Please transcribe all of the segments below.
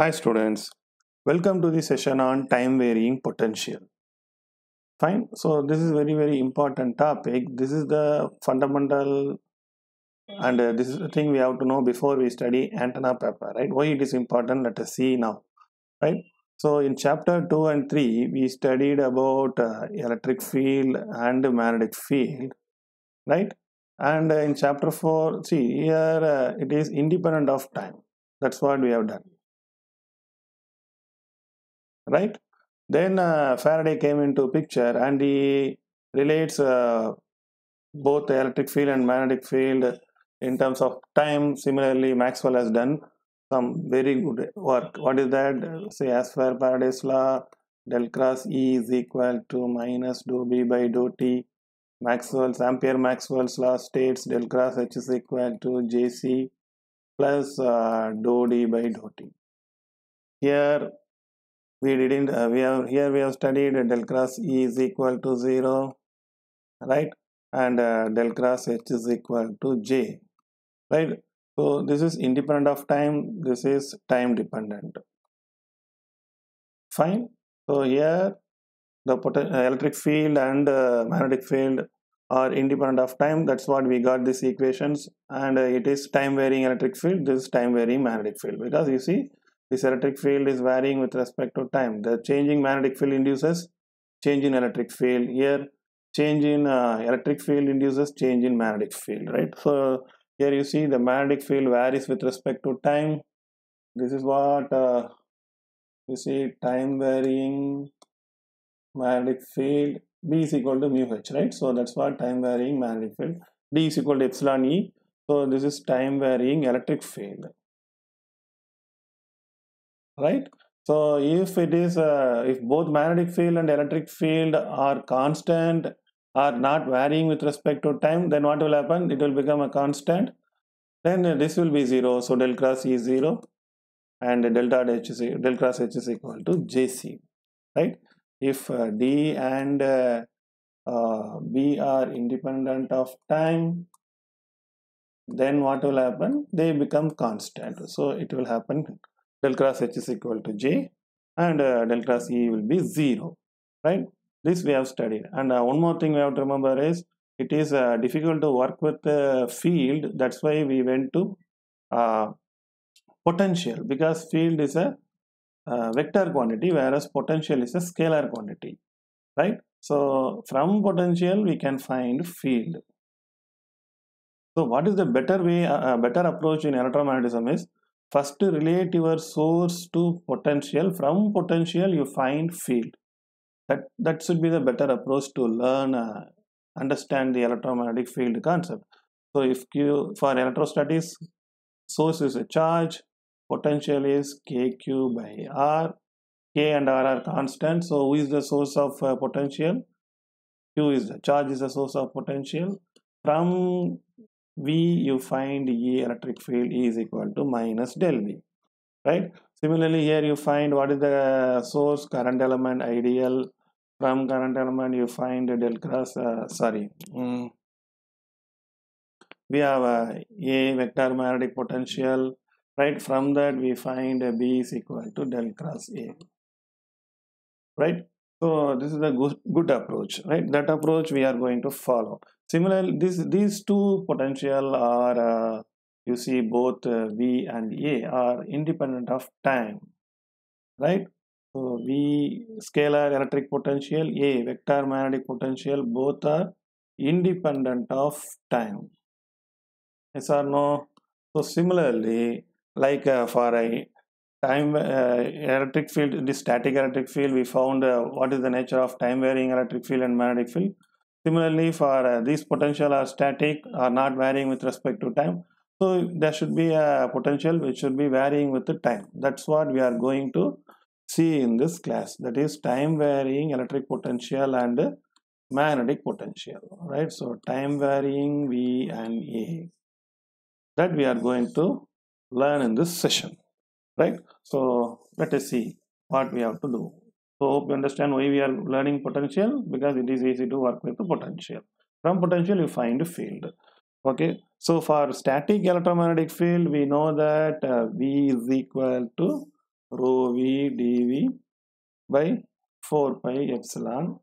Hi students, welcome to the session on time varying potential. Fine, so this is very very important topic. This is the fundamental and uh, this is the thing we have to know before we study antenna paper, right? Why it is important, let us see now, right? So in chapter 2 and 3, we studied about uh, electric field and magnetic field, right? And uh, in chapter 4, see here uh, it is independent of time. That's what we have done, right? Then uh, Faraday came into picture and he relates uh, both electric field and magnetic field in terms of time. Similarly, Maxwell has done some very good work. What is that? Say, as per Faraday's law, del cross E is equal to minus dou B by dou T. Maxwell's Ampere Maxwell's law states del cross H is equal to JC plus uh, dou D by dou T. Here we didn't uh, we have here we have studied del cross E is equal to 0 right? And uh, del cross H is equal to J right? So this is independent of time this is time dependent. Fine. So here the uh, electric field and uh, magnetic field are independent of time. That's what we got these equations. And uh, it is time varying electric field this is time varying magnetic field. Because you see this electric field is varying with respect to time. The changing magnetic field induces change in electric field. Here change in uh, electric field induces change in magnetic field right? So here you see the magnetic field varies with respect to time. This is what uh, you see time varying magnetic field b is equal to mu h right? So that's what time varying magnetic field. D is equal to epsilon e. So this is time varying electric field right? So if it is uh, if both magnetic field and electric field are constant are not varying with respect to time then what will happen? It will become a constant. Then this will be zero. So del cross e is zero and delta h is del cross h is equal to jc right? If uh, d and uh, uh, b are independent of time then what will happen? They become constant. So it will happen del cross h is equal to j and uh, del cross e will be 0 right? This we have studied. And uh, one more thing we have to remember is it is uh, difficult to work with the field. That's why we went to uh, potential because field is a uh, vector quantity whereas potential is a scalar quantity right? So from potential we can find field. So what is the better way uh, better approach in electromagnetism is first relate your source to potential from potential you find field. That that should be the better approach to learn uh, understand the electromagnetic field concept. So if q for electrostatics source is a charge potential is kq by r. K and r are constant so who is the source of uh, potential? Q is the charge is the source of potential. From v you find e electric field is equal to minus del v right? Similarly here you find what is the source current element ideal. From current element you find del cross uh, sorry mm, we have a, a vector magnetic potential right? From that we find b is equal to del cross a right so this is a good, good approach right? That approach we are going to follow. Similarly this these two potential are uh, you see both uh, v and a are independent of time right? So v scalar electric potential a vector magnetic potential both are independent of time. Yes or no? So similarly like uh, for a time uh, electric field the static electric field we found uh, what is the nature of time varying electric field and magnetic field. Similarly for uh, these potential are static are not varying with respect to time. So there should be a potential which should be varying with the time. That's what we are going to see in this class. That is time varying electric potential and magnetic potential right? So time varying v and a. That we are going to learn in this session right? So let us see what we have to do. So hope you understand why we are learning potential because it is easy to work with the potential. From potential you find a field. Okay? So for static electromagnetic field we know that uh, v is equal to rho v dv by 4 pi epsilon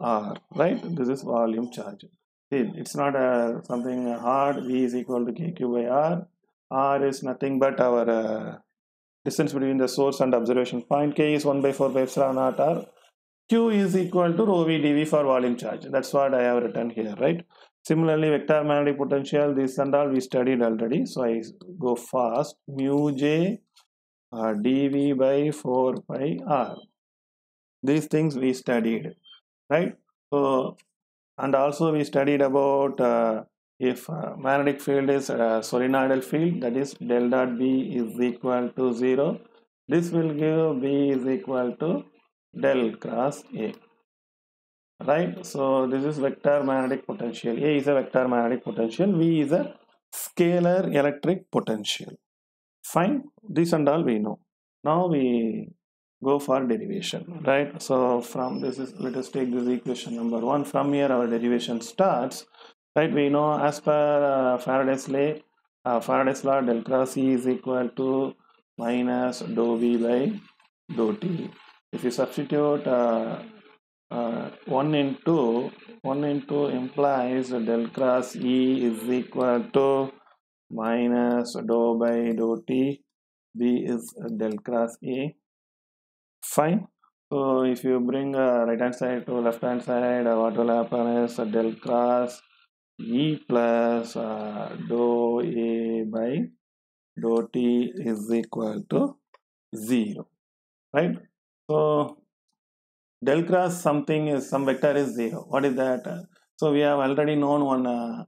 r. Right? This is volume charge. It's not a something hard. V is equal to kq by r. R is nothing but our uh, distance between the source and observation point k is 1 by 4 by epsilon naught r. q is equal to rho v dv for volume charge. That's what i have written here right? Similarly vector magnetic potential this and all we studied already. So i go fast. Mu j uh, dv by 4 pi r. These things we studied right? So and also we studied about uh, if uh, magnetic field is a solenoidal field that is del dot b is equal to 0 this will give b is equal to del cross a. Right? So this is vector magnetic potential. A is a vector magnetic potential. V is a scalar electric potential. Fine. This and all we know. Now we go for derivation. Right? So from this is let us take this equation number one. From here our derivation starts right we know as per uh, faraday's law uh, faraday's law del cross e is equal to minus dou v by dou t. If you substitute uh, uh, 1 into 1 into implies del cross e is equal to minus dou by dou t. B is del cross a fine. So if you bring uh, right hand side to left hand side uh, what will happen is del cross e plus uh, dou a by dou t is equal to 0 right? So del cross something is some vector is 0 what is that? So we have already known one uh,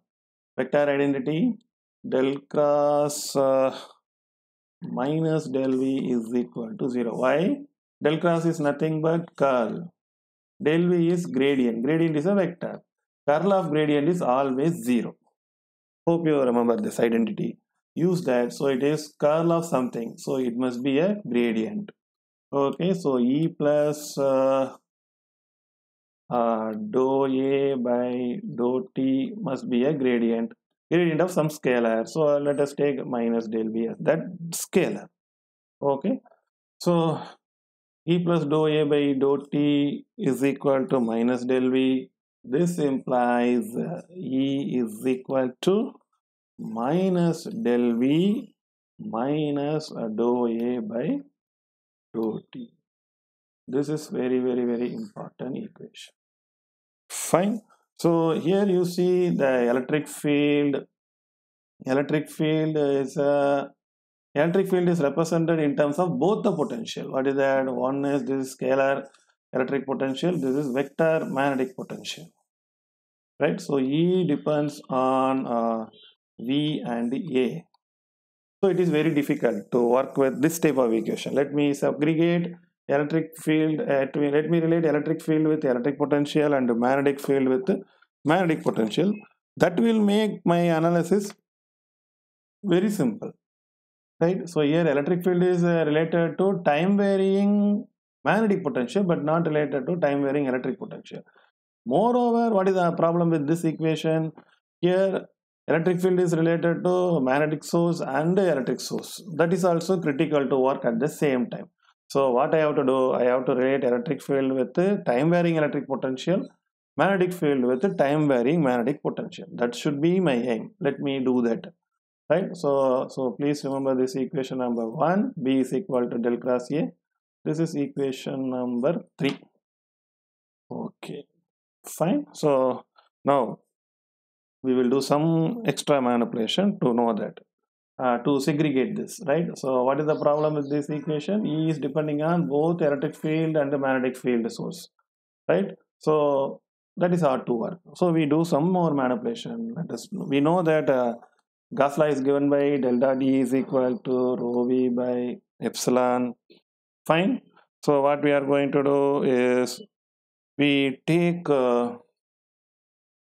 vector identity. Del cross uh, minus del v is equal to 0 why? Del cross is nothing but curl. Del v is gradient. Gradient is a vector curl of gradient is always 0 hope you remember this identity. Use that. So it is curl of something. So it must be a gradient. Okay. So e plus uh, uh, dou a by dou t must be a gradient. Gradient of some scalar. So let us take minus del v as that scalar. Okay. So e plus dou a by dou t is equal to minus del v this implies uh, e is equal to minus del v minus uh, dou a by dou t. This is very very very important equation. Fine. So here you see the electric field. Electric field is a electric field is represented in terms of both the potential. What is that? One is this is scalar electric potential this is vector magnetic potential right? So e depends on uh, v and a. So it is very difficult to work with this type of equation. Let me segregate electric field uh, to, let me relate electric field with electric potential and magnetic field with magnetic potential. That will make my analysis very simple right? So here electric field is uh, related to time varying magnetic potential but not related to time varying electric potential. Moreover what is the problem with this equation? Here electric field is related to magnetic source and electric source. That is also critical to work at the same time. So what i have to do? I have to relate electric field with time varying electric potential magnetic field with time varying magnetic potential. That should be my aim. Let me do that. Right? So so please remember this equation number 1 b is equal to del cross a this is equation number 3 okay fine. So now we will do some extra manipulation to know that uh, to segregate this right? So what is the problem with this equation? E is depending on both electric field and the magnetic field source right? So that is hard to work. So we do some more manipulation. Let us we know that uh, Gauss law is given by delta d is equal to rho v by epsilon fine. So what we are going to do is we take uh,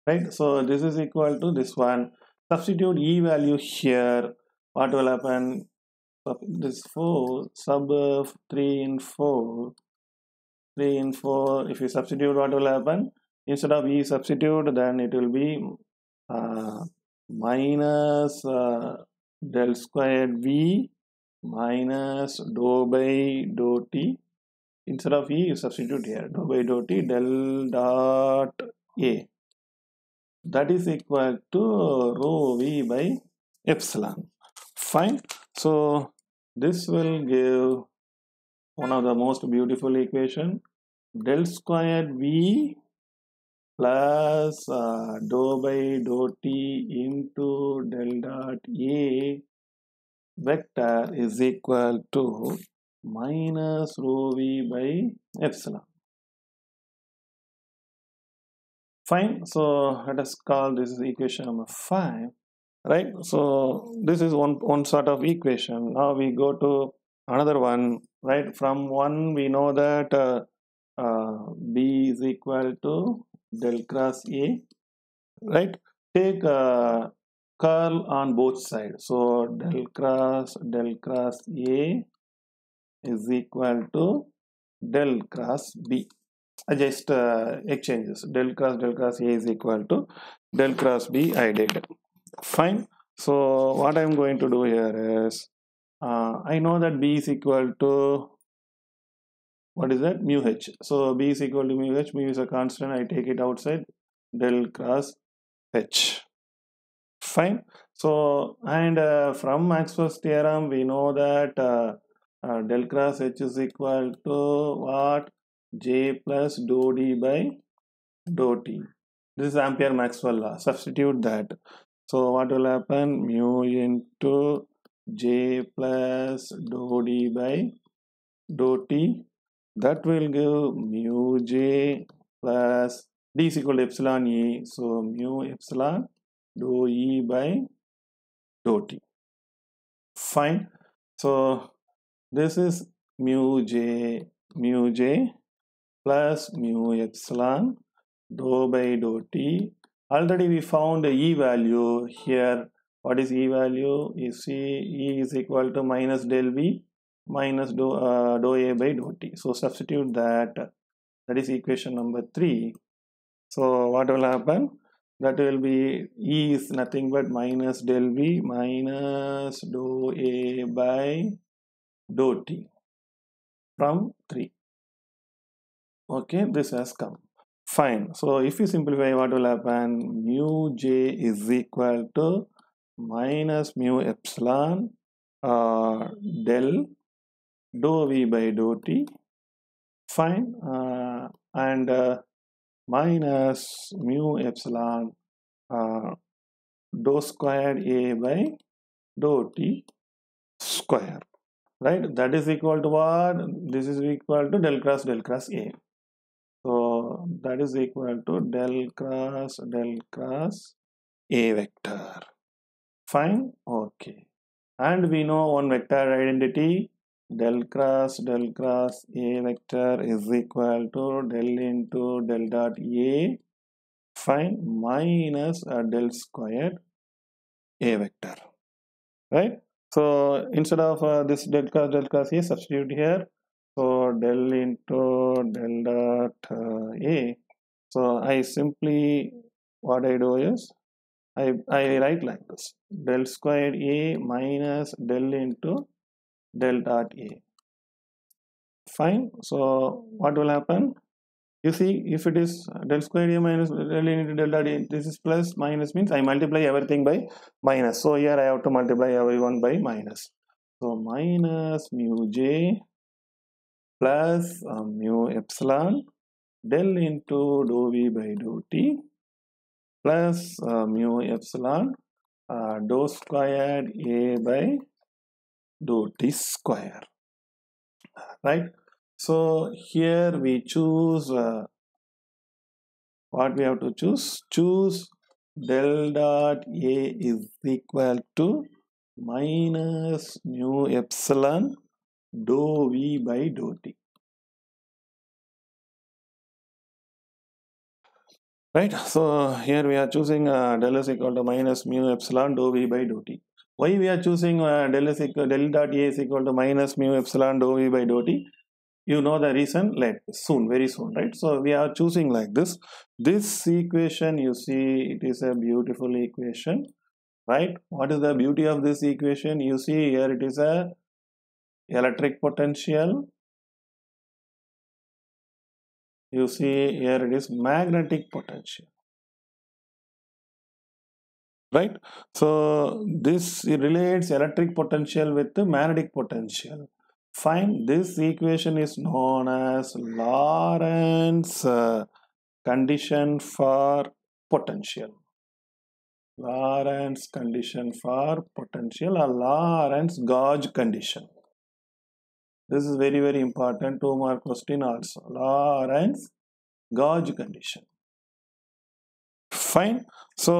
right? So this is equal to this one. Substitute e value here. What will happen? This 4 sub uh, 3 in 4 3 in 4 if you substitute what will happen? Instead of e substitute then it will be uh, minus uh, del squared v minus dou by dou t instead of e you substitute here. Dou by dou t del dot a. That is equal to rho v by epsilon. Fine. So this will give one of the most beautiful equation. Del square v plus uh, dou by dou t into del dot a vector is equal to minus rho v by epsilon. Fine. So let us call this equation number five. Right. So this is one one sort of equation. Now we go to another one. Right. From one we know that uh, uh, b is equal to del cross a. Right. Take uh, curl on both sides. So del cross del cross a is equal to del cross b. Just uh, exchanges del cross del cross a is equal to del cross b I did. Fine. So what I am going to do here is uh, I know that b is equal to what is that mu h. So b is equal to mu h. Mu is a constant. I take it outside del cross h. Fine. So and uh, from Maxwell's theorem we know that uh, uh, del cross h is equal to what j plus dou d by dou t. This is Ampere Maxwell law. Substitute that. So what will happen? Mu into j plus dou d by dou t. That will give mu j plus d is equal to epsilon e. So mu epsilon dou e by dou t. Fine. So this is mu j mu j plus mu epsilon dou by dou t. Already we found e value here. What is e value? You see e is equal to minus del v minus dou, uh, dou a by dou t. So substitute that. That is equation number 3. So what will happen? That will be e is nothing but minus del v minus dou a by dou t from 3 okay this has come. Fine. So if you simplify what will happen? Mu j is equal to minus mu epsilon uh, del dou v by dou t. Fine. Uh, and uh, minus mu epsilon uh, dou square a by dou t square right? That is equal to what? This is equal to del cross del cross a. So that is equal to del cross del cross a vector. Fine? Okay. And we know one vector identity del cross del cross a vector is equal to del into del dot a fine minus a del squared a vector right? So instead of uh, this del cross del cross a substitute here so del into del dot uh, a. So i simply what i do is i i write like this del squared a minus del into del dot a. Fine. So what will happen? You see if it is del squared a minus del into del dot a this is plus minus means i multiply everything by minus. So here i have to multiply everyone by minus. So minus mu j plus uh, mu epsilon del into dou v by dou t plus uh, mu epsilon uh, dou squared a by dou t square right? So here we choose uh, what we have to choose? Choose del dot a is equal to minus mu epsilon dou v by dou t right? So here we are choosing uh, del is equal to minus mu epsilon dou v by dou t why we are choosing uh, del is equal del dot a is equal to minus mu epsilon dou v by dou t? You know the reason let soon very soon right? So we are choosing like this. This equation you see it is a beautiful equation right? What is the beauty of this equation? You see here it is a electric potential. You see here it is magnetic potential right? So this relates electric potential with the magnetic potential. Fine this equation is known as lorentz uh, condition for potential. Lorentz condition for potential or lorentz gauge condition. This is very very important two mark question also. Lorentz gauge condition fine. So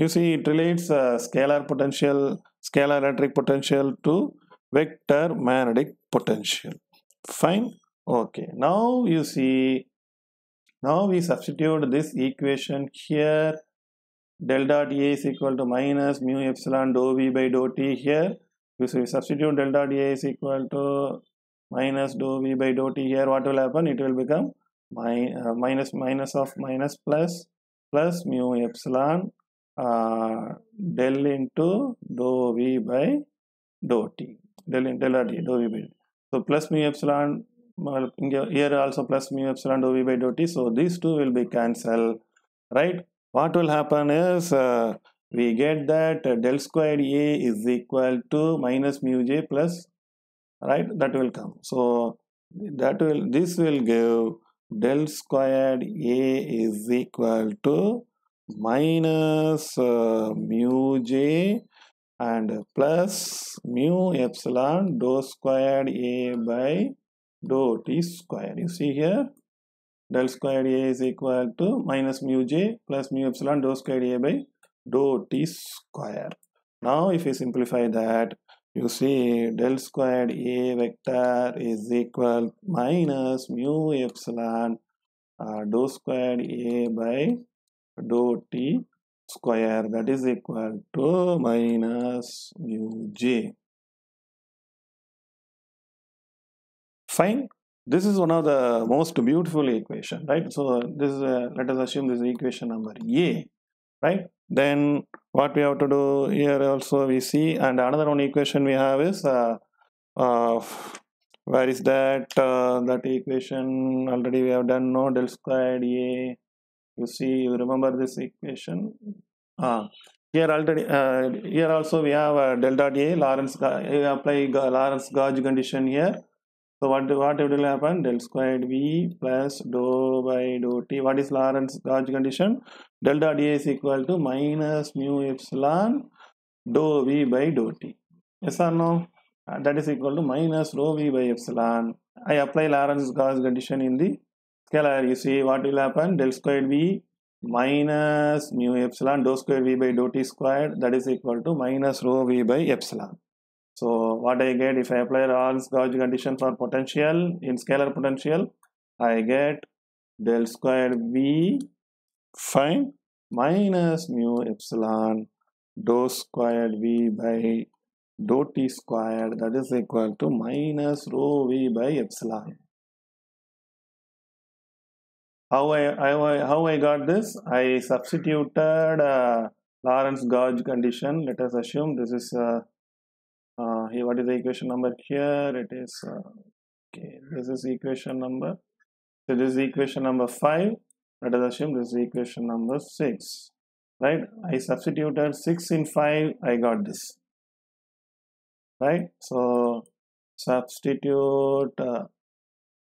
you see it relates uh, scalar potential scalar electric potential to vector magnetic potential. Fine? Okay. Now you see now we substitute this equation here. Del dot A is equal to minus mu epsilon dou V by dou T here. You see substitute del dot A is equal to minus dou V by dou T here. What will happen? It will become my, uh, minus minus of minus plus plus mu epsilon uh, del into dou v by dou t. Del del t dou v by so plus mu epsilon here also plus mu epsilon dou v by dou t. So these two will be cancelled right? What will happen is uh, we get that del squared a is equal to minus mu j plus right? That will come. So that will this will give del squared a is equal to minus uh, mu j and plus mu epsilon dou squared a by dou t square. You see here del squared a is equal to minus mu j plus mu epsilon dou squared a by dou t square. Now if we simplify that you see del squared a vector is equal minus mu epsilon uh, dou squared a by dou t square that is equal to minus mu j. Fine. This is one of the most beautiful equation, right? So this is let us assume this is equation number A, right? Then what we have to do here also we see and another one equation we have is uh, uh, where is that uh, that equation already we have done no? Del squared a. You see you remember this equation? Ah here already uh, here also we have uh, del dot a lorentz apply lorentz gauge condition here so what, what will happen? Del squared V plus dou by dou t. What is Lorentz gauge condition? Del dot is equal to minus mu epsilon dou V by dou t. Yes or no? Uh, that is equal to minus rho V by epsilon. I apply Lorentz gauge condition in the scalar. You see what will happen? Del squared V minus mu epsilon dou squared V by dou t squared that is equal to minus rho V by epsilon. So what I get if I apply Lorentz gauge condition for potential in scalar potential, I get del squared V fine minus mu epsilon dou squared V by dou t squared that is equal to minus rho V by epsilon. How I, how I, how I got this? I substituted uh, Lorentz gauge condition. Let us assume this is uh, here what is the equation number? Here it is uh, okay this is equation number so this is equation number 5 let us assume this is equation number 6 right? I substituted 6 in 5 i got this right? So substitute uh,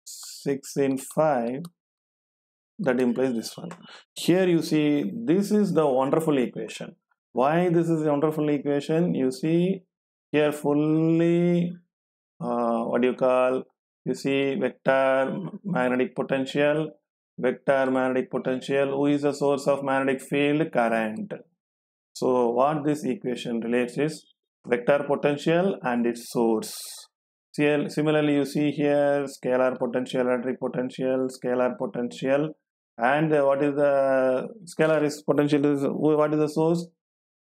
6 in 5 that implies this one. Here you see this is the wonderful equation. Why this is a wonderful equation? You see here fully uh, what do you call. You see vector magnetic potential. Vector magnetic potential. Who is the source of magnetic field? Current. So what this equation relates is vector potential and its source. Similarly you see here scalar potential electric potential scalar potential. And what is the scalar is potential is what is the source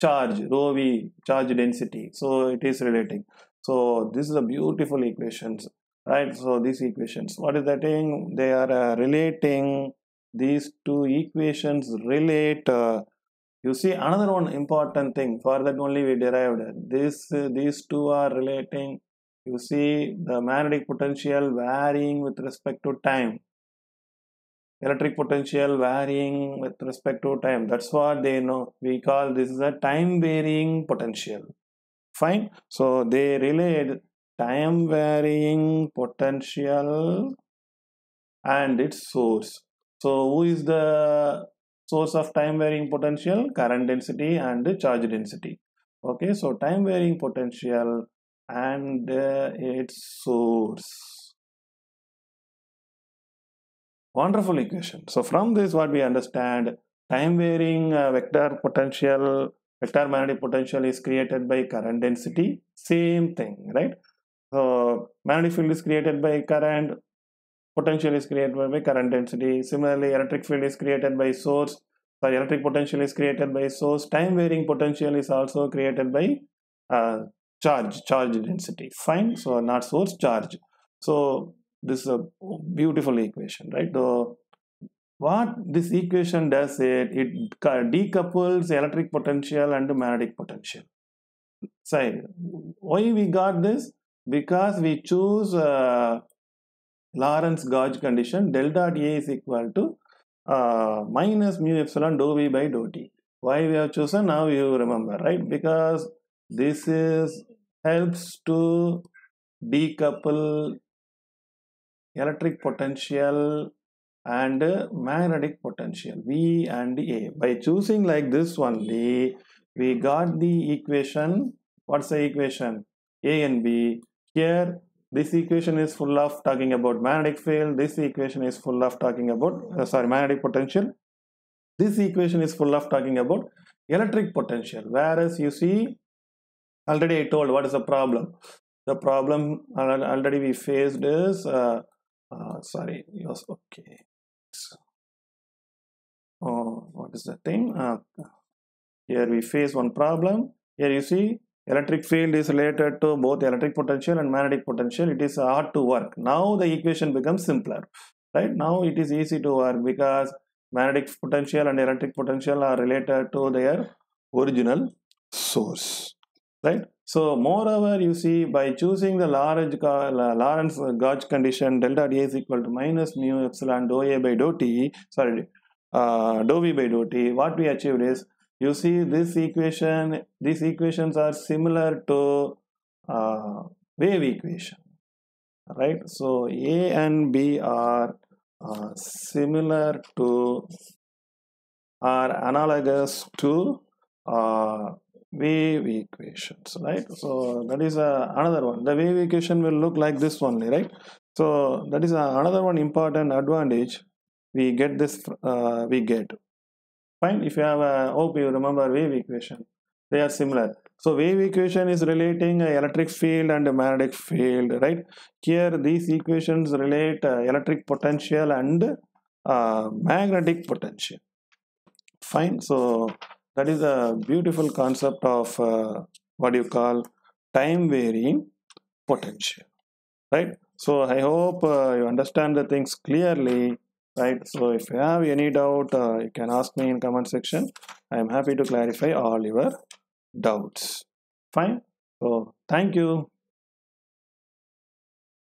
charge rho v. Charge density. So it is relating. So this is a beautiful equations right? So these equations what is that thing? They are uh, relating. These two equations relate uh, you see another one important thing for that only we derived. This uh, these two are relating. You see the magnetic potential varying with respect to time electric potential varying with respect to time. That's what they know. We call this is a time varying potential. Fine. So they relate time varying potential and its source. So who is the source of time varying potential? Current density and charge density. Okay. So time varying potential and uh, its source wonderful equation. So from this what we understand time varying uh, vector potential vector magnetic potential is created by current density same thing right? So magnetic field is created by current potential is created by current density. Similarly electric field is created by source sorry electric potential is created by source. Time varying potential is also created by uh, charge charge density. Fine. So not source charge. So this is a beautiful equation right? So what this equation does it it decouples electric potential and magnetic potential. So why we got this? Because we choose uh, Lorentz gauge condition del dot A is equal to uh, minus mu epsilon dou V by dou T. Why we have chosen? Now you remember right? Because this is helps to decouple electric potential and magnetic potential V and A. By choosing like this only, we got the equation. What's the equation? A and B. Here, this equation is full of talking about magnetic field. This equation is full of talking about, uh, sorry, magnetic potential. This equation is full of talking about electric potential. Whereas you see already I told what is the problem. The problem already we faced is, uh, uh, sorry, yes, okay. Oh, what is the thing? Uh, here we face one problem. Here you see electric field is related to both electric potential and magnetic potential. It is hard to work. Now the equation becomes simpler. Right now it is easy to work because magnetic potential and electric potential are related to their original source right? So moreover you see by choosing the Lorentz, Lorentz gauge condition delta d is equal to minus mu epsilon dou a by dou t sorry uh, dou v by dou t. What we achieved is you see this equation these equations are similar to uh, wave equation. Right? So a and b are uh, similar to are analogous to uh, wave equations right? So that is uh, another one. The wave equation will look like this only right? So that is uh, another one important advantage we get this uh, we get. Fine if you have a hope you remember wave equation they are similar. So wave equation is relating electric field and magnetic field right? Here these equations relate electric potential and uh, magnetic potential. Fine so that is a beautiful concept of uh, what you call time varying potential right? So i hope uh, you understand the things clearly right? So if you have any doubt uh, you can ask me in comment section. I am happy to clarify all your doubts. Fine? So thank you